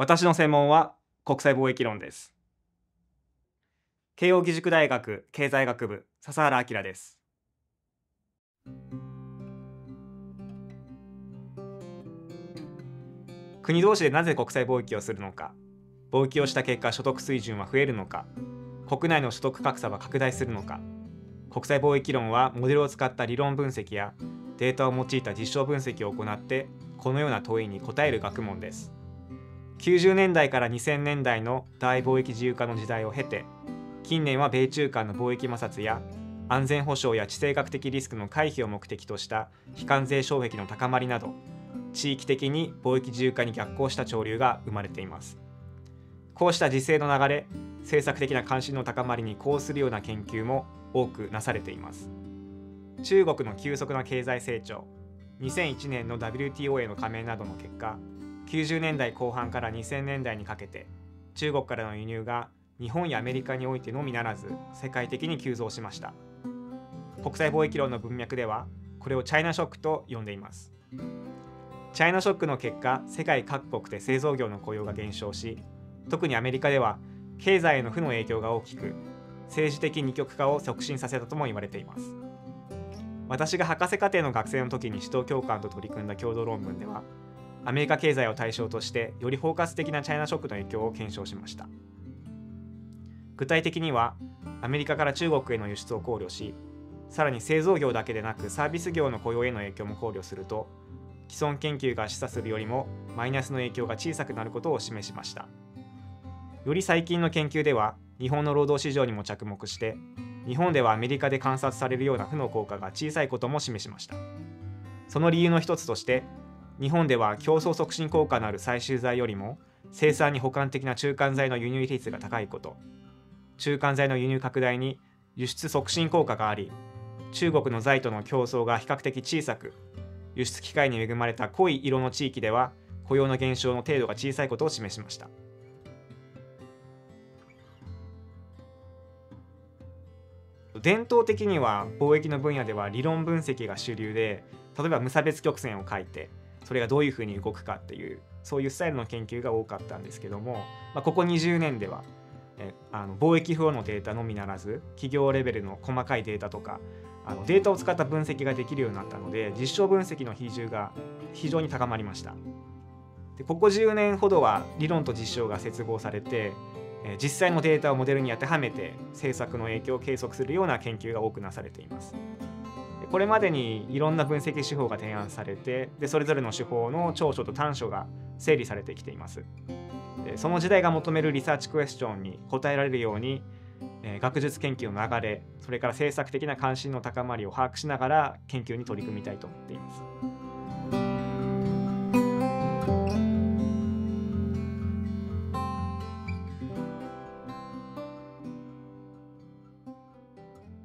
私の専門は国際貿易論です。慶應義塾大学経済学部笹原明です。国同士でなぜ国際貿易をするのか貿易をした結果所得水準は増えるのか国内の所得格差は拡大するのか国際貿易論はモデルを使った理論分析やデータを用いた実証分析を行ってこのような問いに答える学問です。90年代から2000年代の大貿易自由化の時代を経て近年は米中間の貿易摩擦や安全保障や地政学的リスクの回避を目的とした非関税障壁の高まりなど地域的に貿易自由化に逆行した潮流が生まれています。こうした時勢の流れ政策的な関心の高まりにこうするような研究も多くなされています。中国の急速な経済成長2001年の WTO への加盟などの結果90年代後半から2000年代にかけて中国からの輸入が日本やアメリカにおいてのみならず世界的に急増しました。国際貿易論の文脈ではこれをチャイナショックと呼んでいます。チャイナショックの結果世界各国で製造業の雇用が減少し特にアメリカでは経済への負の影響が大きく政治的二極化を促進させたとも言われています。私が博士課程の学生の時に指導教官と取り組んだ共同論文ではアメリカ経済を対象としてより包括的なチャイナショックの影響を検証しました。具体的にはアメリカから中国への輸出を考慮しさらに製造業だけでなくサービス業の雇用への影響も考慮すると既存研究が示唆するよりもマイナスの影響が小さくなることを示しました。より最近の研究では日本の労働市場にも着目して日本ではアメリカで観察されるような負の効果が小さいことも示しました。その理由の一つとして日本では競争促進効果のある最終材よりも生産に補完的な中間材の輸入比率が高いこと。中間材の輸入拡大に輸出促進効果があり中国の材との競争が比較的小さく輸出機会に恵まれた濃い色の地域では雇用の減少の程度が小さいことを示しました。伝統的には貿易の分野では理論分析が主流で例えば無差別曲線を書いてそれがどういうふうに動くかっていうそういうスタイルの研究が多かったんですけども、まあ、ここ20年ではえあの貿易フローのデータのみならず企業レベルの細かいデータとかあのデータを使った分析ができるようになったので実証分析の比重が非常に高まりました。でここ10年ほどは理論と実証が接合されて実際のデータをモデルに当てはめて政策の影響を計測するような研究が多くなされています。これまでにいろんな分析手法が提案されてでそれぞれの手法の長所と短所が整理されてきていますその時代が求めるリサーチクエスチョンに答えられるように学術研究の流れそれから政策的な関心の高まりを把握しながら研究に取り組みたいと思っています。